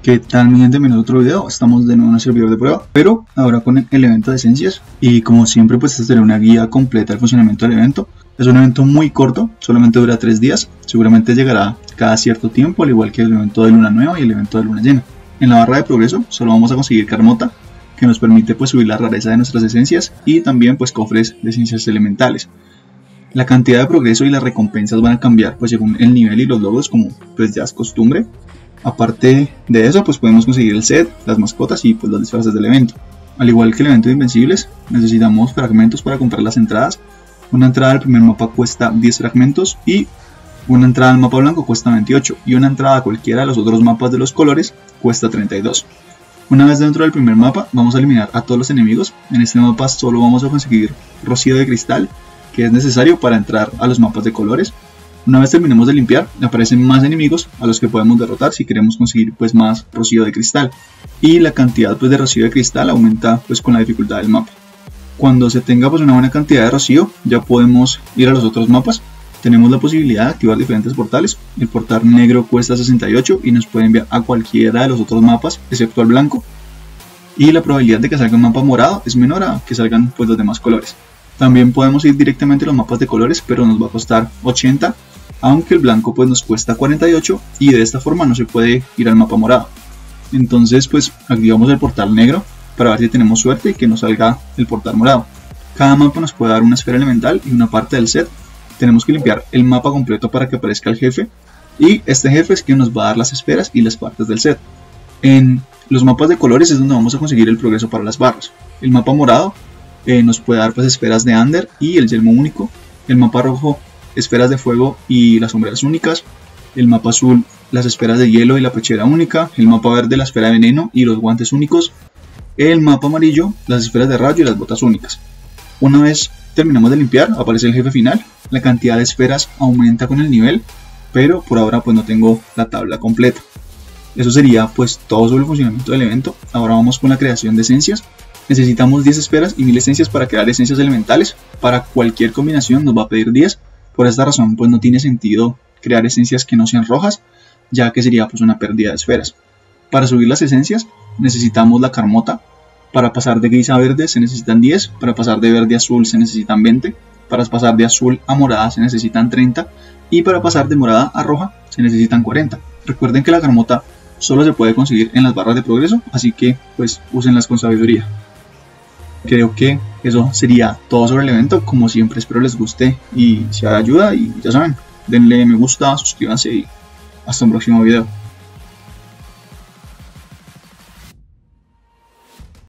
¿Qué tal mi gente? Bienvenido otro video, estamos de nuevo en el servidor de prueba, pero ahora con el evento de esencias y como siempre pues esta será una guía completa del funcionamiento del evento. Es un evento muy corto, solamente dura 3 días, seguramente llegará cada cierto tiempo, al igual que el evento de luna nueva y el evento de luna llena. En la barra de progreso solo vamos a conseguir Carmota, que nos permite pues subir la rareza de nuestras esencias y también pues cofres de esencias elementales. La cantidad de progreso y las recompensas van a cambiar pues según el nivel y los logos como pues ya es costumbre. Aparte de eso pues podemos conseguir el set, las mascotas y pues los disfraces del evento. Al igual que el evento de Invencibles, necesitamos fragmentos para comprar las entradas. Una entrada al primer mapa cuesta 10 fragmentos y una entrada al mapa blanco cuesta 28 y una entrada a cualquiera de los otros mapas de los colores cuesta 32. Una vez dentro del primer mapa vamos a eliminar a todos los enemigos. En este mapa solo vamos a conseguir rocío de cristal que es necesario para entrar a los mapas de colores. Una vez terminemos de limpiar, aparecen más enemigos a los que podemos derrotar si queremos conseguir pues más rocío de cristal. Y la cantidad pues de rocío de cristal aumenta pues con la dificultad del mapa. Cuando se tenga pues una buena cantidad de rocío, ya podemos ir a los otros mapas. Tenemos la posibilidad de activar diferentes portales. El portal negro cuesta 68 y nos puede enviar a cualquiera de los otros mapas, excepto al blanco. Y la probabilidad de que salga un mapa morado es menor a que salgan pues los demás colores. También podemos ir directamente a los mapas de colores, pero nos va a costar 80, aunque el blanco pues nos cuesta 48 y de esta forma no se puede ir al mapa morado. Entonces pues activamos el portal negro para ver si tenemos suerte y que nos salga el portal morado. Cada mapa nos puede dar una esfera elemental y una parte del set. Tenemos que limpiar el mapa completo para que aparezca el jefe y este jefe es quien nos va a dar las esferas y las partes del set. En los mapas de colores es donde vamos a conseguir el progreso para las barras. El mapa morado eh, nos puede dar pues esferas de Ander y el yelmo único. El mapa rojo, esferas de fuego y las sombreras únicas. El mapa azul, las esferas de hielo y la pechera única. El mapa verde, la esfera de veneno y los guantes únicos. El mapa amarillo, las esferas de rayo y las botas únicas. Una vez terminamos de limpiar, aparece el jefe final. La cantidad de esferas aumenta con el nivel, pero por ahora pues no tengo la tabla completa. Eso sería pues todo sobre el funcionamiento del evento. Ahora vamos con la creación de esencias. Necesitamos 10 esferas y 1000 esencias para crear esencias elementales. Para cualquier combinación nos va a pedir 10. Por esta razón pues no tiene sentido crear esencias que no sean rojas, ya que sería pues una pérdida de esferas. Para subir las esencias necesitamos la carmota. Para pasar de gris a verde se necesitan 10. Para pasar de verde a azul se necesitan 20. Para pasar de azul a morada se necesitan 30. Y para pasar de morada a roja se necesitan 40. Recuerden que la carmota solo se puede conseguir en las barras de progreso, así que pues úsenlas con sabiduría creo que eso sería todo sobre el evento. Como siempre, espero les guste y sea de ayuda. Y ya saben, denle me gusta, suscríbanse y hasta un próximo video.